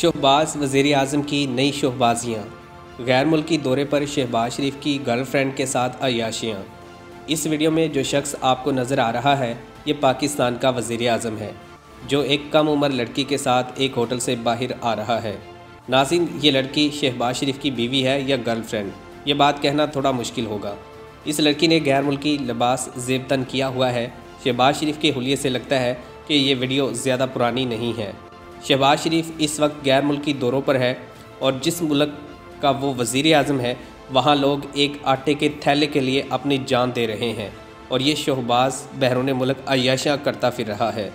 शहबाज वज़ी अजम की नई शहबाजियाँ, गैर मुल्की दौरे पर शहबाज शरीफ की गर्लफ्रेंड के साथ अयाशियाँ इस वीडियो में जो शख्स आपको नज़र आ रहा है, ये पाकिस्तान का वज़ी अजम है, जो एक कम उम्र लड़की के साथ एक होटल से बाहर आ रहा है। नाजिन, ये लड़की शहबाज शरीफ की बीवी है या गर्लफ्रेंड? ये बात कहना थोड़ा मुश्किल होगा। इस लड़की ने गैर मुल्की लिबास जेब तन किया हुआ है। शहबाज शरीफ के हुलिये से लगता है कि ये वीडियो ज़्यादा पुरानी नहीं है। शहबाज शरीफ इस वक्त गैर मुल्की दौरों पर है और जिस मुल्क का वो वज़ी अजम है, वहाँ लोग एक आटे के थैले के लिए अपनी जान दे रहे हैं। और ये शहबाज बहरून मुल्क अयाशा करता फिर रहा है।